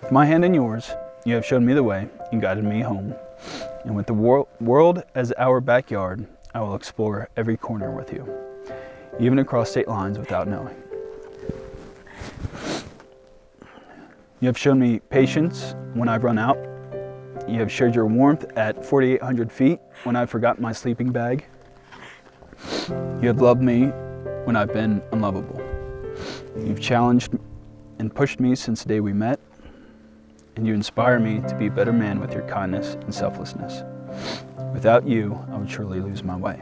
With my hand in yours, you have shown me the way and guided me home. And with the wor- world as our backyard, I will explore every corner with you, even across state lines without knowing. You have shown me patience when I've run out. You have shared your warmth at 4,800 feet when I forgot my sleeping bag. You have loved me when I've been unlovable. You've challenged and pushed me since the day we met, and you inspire me to be a better man with your kindness and selflessness. Without you, I would surely lose my way.